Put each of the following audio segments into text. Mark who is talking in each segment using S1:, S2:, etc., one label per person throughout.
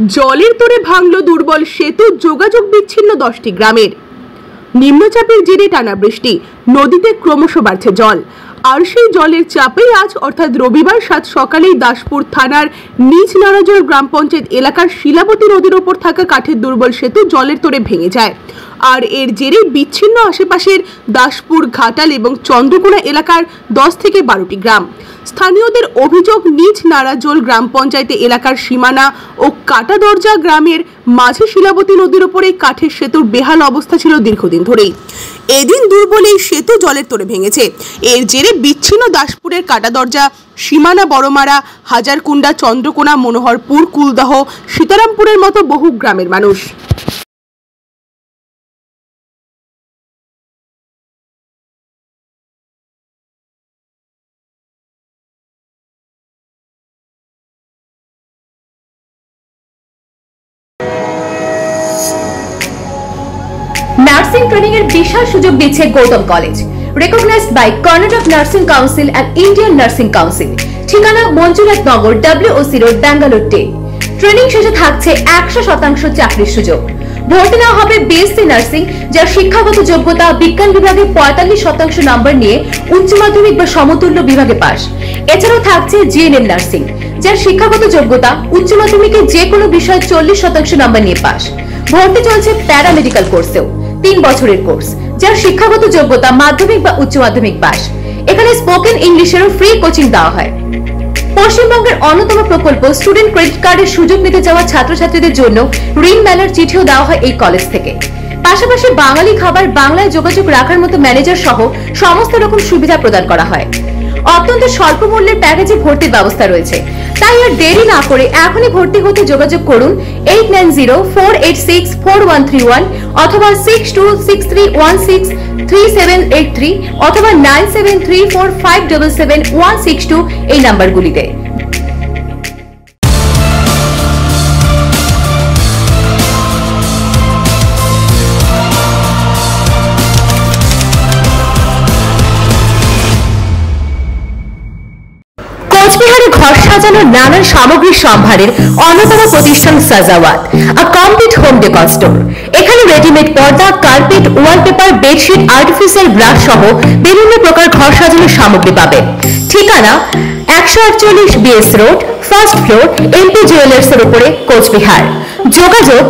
S1: জলের তোরে ভাঙল দুর্বল সেতু যোগাযোগ বিচ্ছিন্ন দশটি গ্রামের। নিম্নচাপের জেরে টানা বৃষ্টি, নদীতে ক্রমশ বাড়ছে জল। আর সেই জলের চাপেই আজ, অর্থাৎ রবিবার সাত সকালেই দাসপুর থানার নিচ নারাজল গ্রাম পঞ্চায়েত এলাকার শিলাবতী নদীর ওপর থাকা কাঠের দুর্বল সেতু জলের তোরে ভেঙে যায়। আর এর জেরে বিচ্ছিন্ন আশেপাশের দাসপুর, ঘাটাল এবং চন্দ্রকোনা এলাকার দশ থেকে বারোটি গ্রাম। স্থানীয়দের অভিযোগ, নিজ নারাজোল গ্রাম পঞ্চায়েতে এলাকার সীমানা ও কাটা দরজা গ্রামের মাঝে শিলাবতী নদীর ওপরে কাঠের সেতুর বেহাল অবস্থা ছিল দীর্ঘদিন ধরেই। এদিন দুর্বল এই সেতু জলের তোরে ভেঙেছে। এর জেরে বিচ্ছিন্ন দাসপুরের কাটা দরজা, সীমানা বড়মারা হাজারকুন্ডা চন্দ্রকোনা, মনোহরপুর, কুলদহ, সীতারামপুরের মতো বহু গ্রামের মানুষ।
S2: নার্সিং ট্রেনিং এর বিশাল সুযোগ দিচ্ছে Gautam college. Recognised by Karnataka nursing council and Indian nursing council ঠিকানা Manjunath Nagar WOC road Bangalore ten training শেষে থাকছে একশো শতাংশ চাকরির সুযোগ। ভর্তি নেওয়া হবে বিএসসি নার্সিং যার শিক্ষাগত যোগ্যতা বিজ্ঞান বিভাগে পঁয়তাল্লিশ শতাংশ নম্বর নিয়ে উচ্চ মাধ্যমিক বা সমতুল্য বিভাগে পাস এছাড়াও থাকছে জিএনএম নার্সিং যার শিক্ষাগত যোগ্যতা উচ্চ মাধ্যমিকে যে কোনো বিষয়ে চল্লিশ শতাংশ নম্বর নিয়ে পাস ভর্তি চলছে প্যারামেডিক্যাল কোর্সেও। তিন বছরের কোর্স, যার শিক্ষাগত যোগ্যতা মাধ্যমিক বা উচ্চ মাধ্যমিক পাস। এখানে স্পোকেন ইংলিশেরও ফ্রি কোচিং দেওয়া হয়। পশ্চিমবঙ্গের অন্যতম প্রকল্প স্টুডেন্ট ক্রেডিট কার্ডের সুযোগ নিতে যাওয়া ছাত্রছাত্রীদের জন্য ঋণ মেলার চিঠিও দেওয়া হয় এই কলেজ থেকে। পাশাপাশি বাঙালি খাবার বাংলায় যোগাযোগ রাখার মতো ম্যানেজার সহ সমস্ত রকম সুবিধা প্রদান করা হয়। অত্যন্ত স্বল্প মূল্যের প্যাকেজে ভর্তির ব্যবস্থা রয়েছে। তাই আর দেরি না করে এখনই ভর্তি হতে যোগাযোগ করুন eight nine zero four eight six four one three one অথবা six two six three one six three seven eight three অথবা nine seven three four five double seven one six two এই নাম্বারগুলিতে সাজানোর নানান সামগ্রীর সম্ভারের অন্যতম প্রতিষ্ঠান Sajawat a complete home decor store এখানে রেডিমেড পর্দা carpet wallpaper bedsheet artificial brush সহ বিভিন্ন প্রকার ঘর সাজানোর সামগ্রী পাবেন। ঠিকানা একশো একচল্লিশ BS road first floor MP jewellers এর উপরে কোচবিহার। যোগাযোগ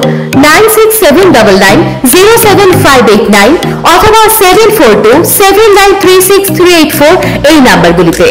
S2: nine six seven double nine zero seven five eight nine অথবা seven four two seven nine three six three eight four এই নাম্বারগুলিতে।